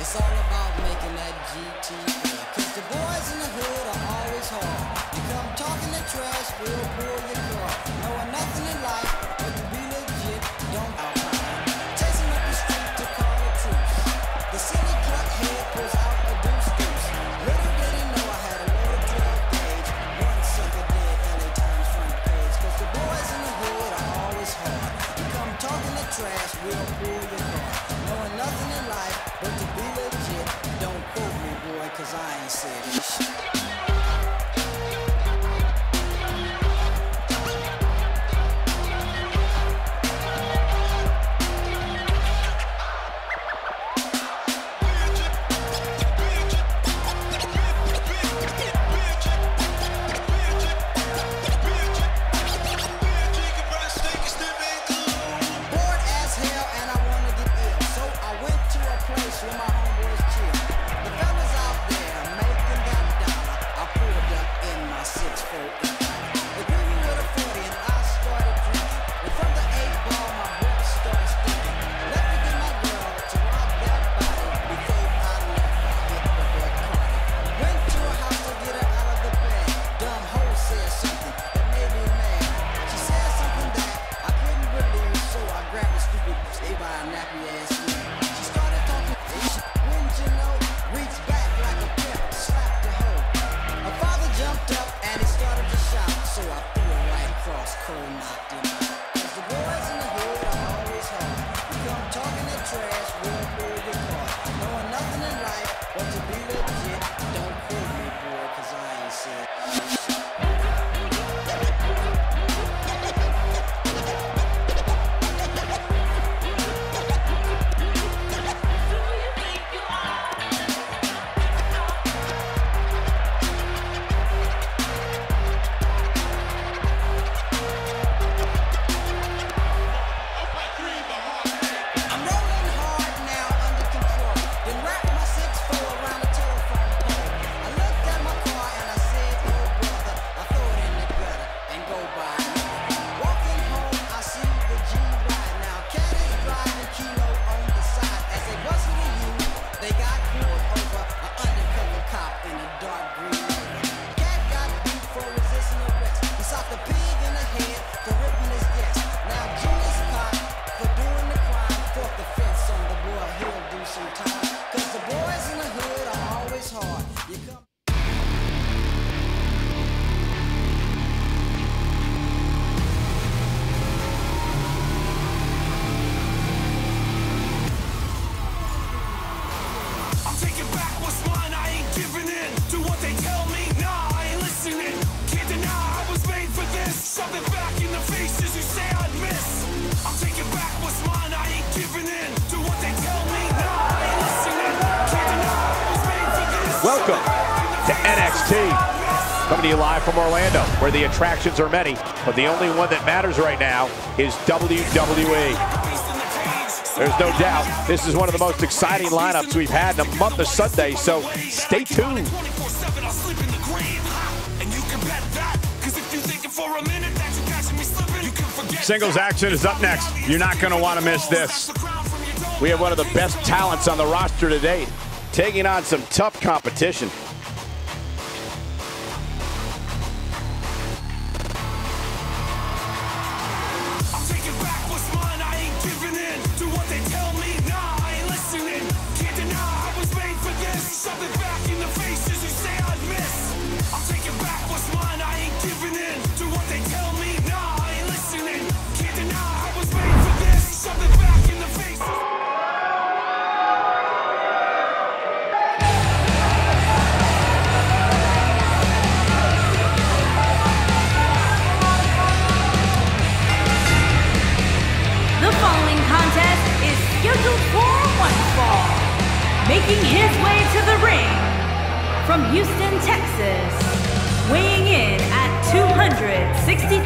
It's all about making that GT. Cause the boys in the hood are always hard. You come talking the trash, we'll pull your car. Knowing nothing in life, Cause I ain't said. Welcome to NXT. Coming to you live from Orlando, where the attractions are many, but the only one that matters right now is WWE. There's no doubt this is one of the most exciting lineups we've had in a month of Sunday, so stay tuned. Singles action is up next. You're not going to want to miss this. We have one of the best talents on the roster to date taking on some tough competition.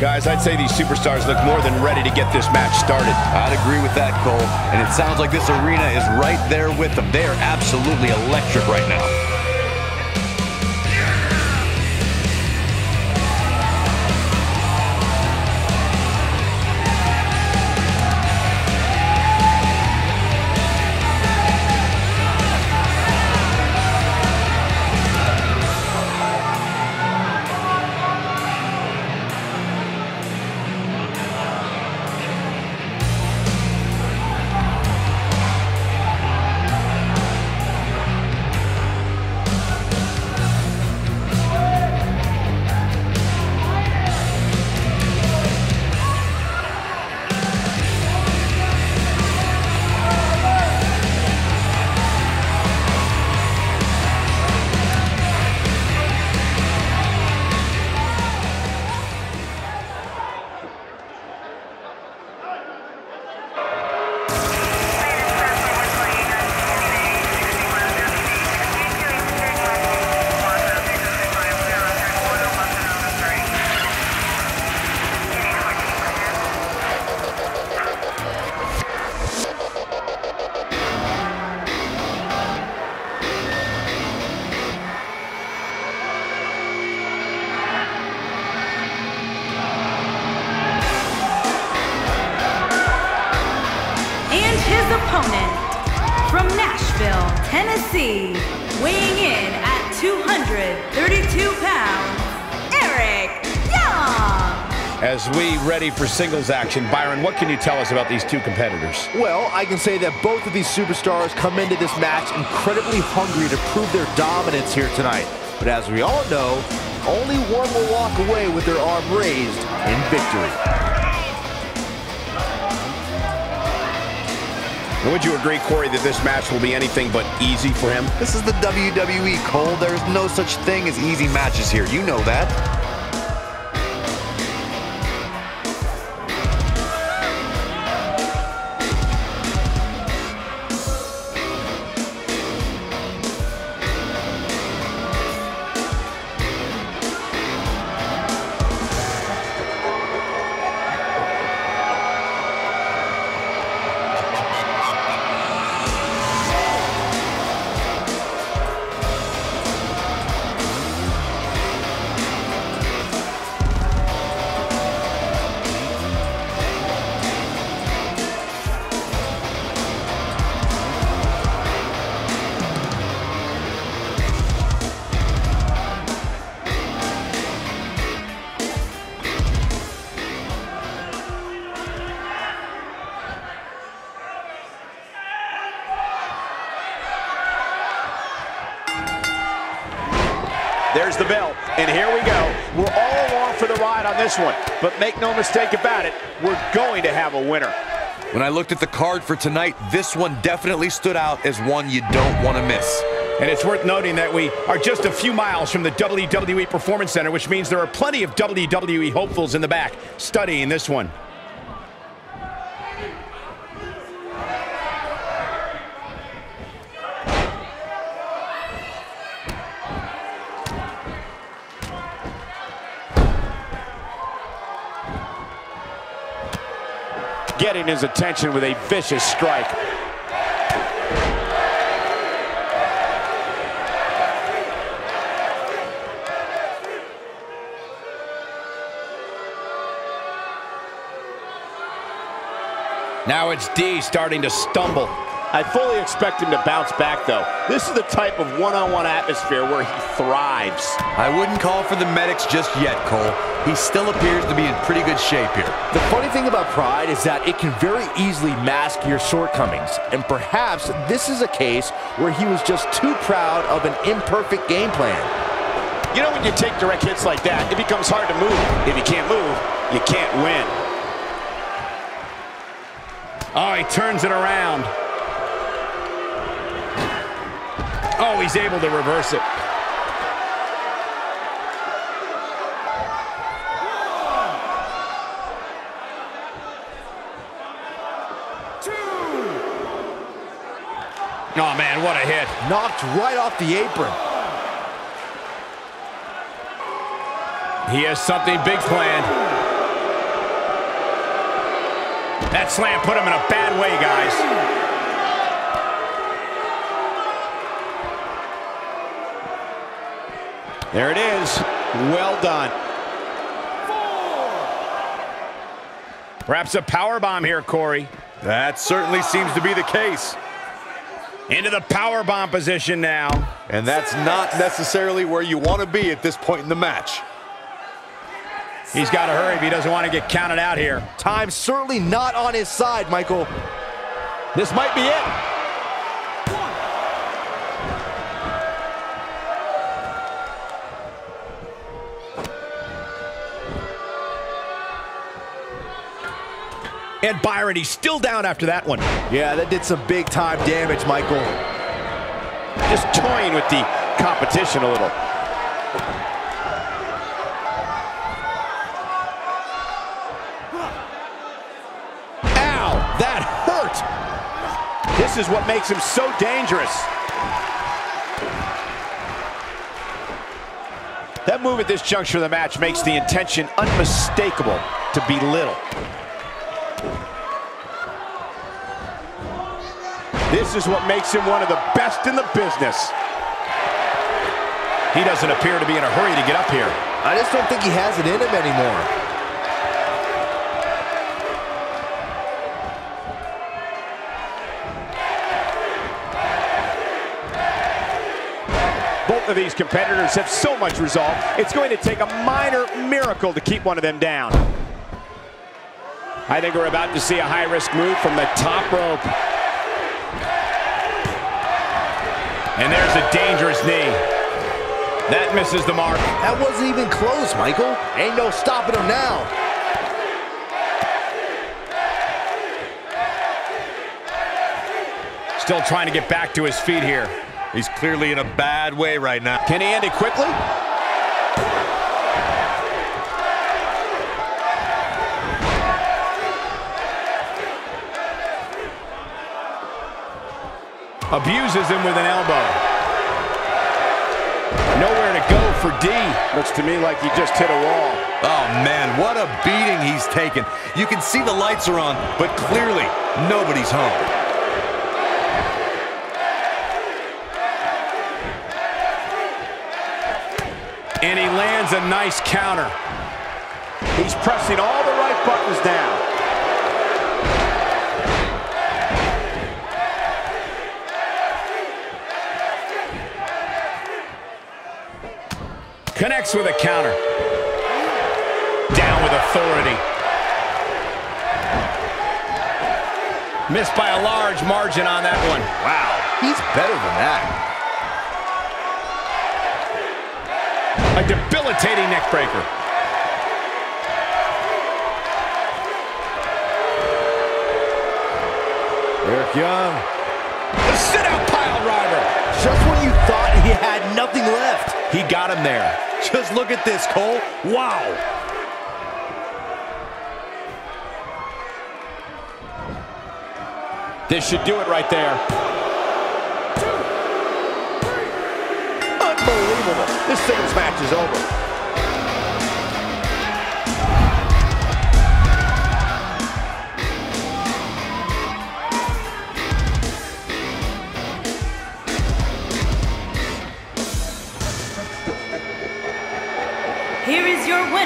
Guys, I'd say these superstars look more than ready to get this match started. I'd agree with that, Cole. And it sounds like this arena is right there with them. They are absolutely electric right now. As we ready for singles action, Byron, what can you tell us about these two competitors? Well, I can say that both of these superstars come into this match incredibly hungry to prove their dominance here tonight. But as we all know, only one will walk away with their arm raised in victory. Would you agree, Corey, that this match will be anything but easy for him? This is the WWE, Cole. There's no such thing as easy matches here. You know that. The bell, and here we go. We're all along for the ride on this one, but make no mistake about it, we're going to have a winner. When I looked at the card for tonight, this one definitely stood out as one you don't want to miss. And it's worth noting that we are just a few miles from the WWE Performance Center, which means there are plenty of WWE hopefuls in the back studying this one. Getting his attention with a vicious strike. Now it's D starting to stumble. I fully expect him to bounce back, though. This is the type of one-on-one atmosphere where he thrives. I wouldn't call for the medics just yet, Cole. He still appears to be in pretty good shape here. The funny thing about pride is that it can very easily mask your shortcomings. And perhaps this is a case where he was just too proud of an imperfect game plan. You know when you take direct hits like that, it becomes hard to move. If you can't move, you can't win. Oh, he turns it around. Oh, he's able to reverse it. Oh, man, what a hit. Knocked right off the apron. He has something big planned. That slam put him in a bad way, guys. There it is. Well done. Perhaps a power bomb here, Corey. That certainly seems to be the case. Into the power bomb position now. And that's not necessarily where you want to be at this point in the match. He's got to hurry if he doesn't want to get counted out here. Time certainly not on his side, Michael. This might be it. And Byron, he's still down after that one. Yeah, that did some big time damage, Michael. Just toying with the competition a little. Ow, that hurt. This is what makes him so dangerous. That move at this juncture of the match makes the intention unmistakable to belittle. This is what makes him one of the best in the business. He doesn't appear to be in a hurry to get up here. I just don't think he has it in him anymore. Both of these competitors have so much resolve, it's going to take a minor miracle to keep one of them down. I think we're about to see a high-risk move from the top rope. And there's a dangerous knee. That misses the mark. That wasn't even close, Michael. Ain't no stopping him now. Still trying to get back to his feet here. He's clearly in a bad way right now. Can he end it quickly? Abuses him with an elbow. Nowhere to go for D. Looks to me like he just hit a wall. Oh, man, what a beating he's taken. You can see the lights are on, but clearly nobody's home. And he lands a nice counter. He's pressing all the right buttons down. Connects with a counter. Down with authority. Missed by a large margin on that one. Wow, he's better than that. A debilitating neck breaker. Eric Young. The sit-out pile driver. Just when you thought he had nothing left. He got him there. Just look at this, Cole. Wow. This should do it right there. Unbelievable. This singles match is over.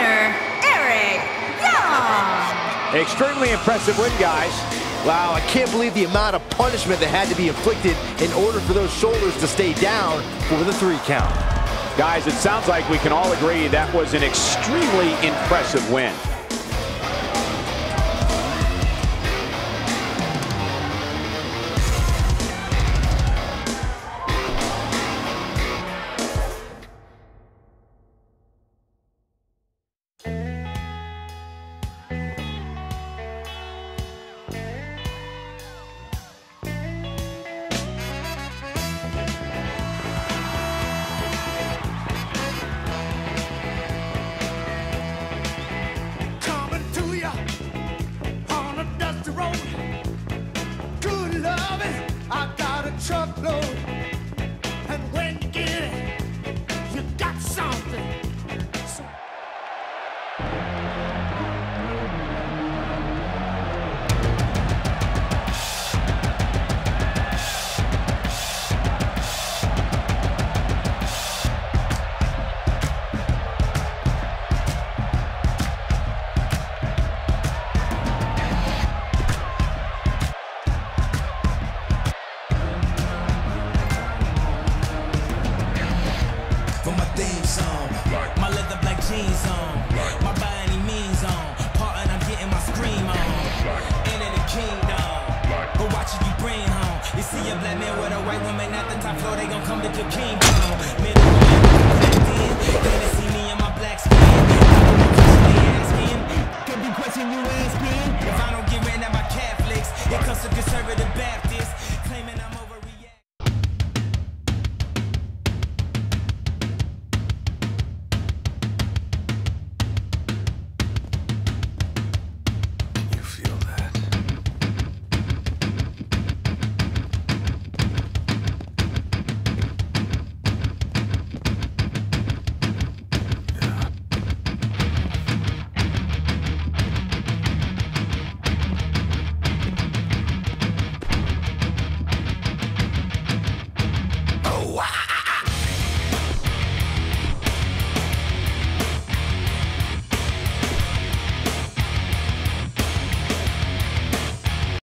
Winner, Eric Young. Extremely impressive win, guys. Wow, I can't believe the amount of punishment that had to be inflicted in order for those shoulders to stay down for the three count. Guys, it sounds like we can all agree that was an extremely impressive win. I flow, they gon' come to your kingdom.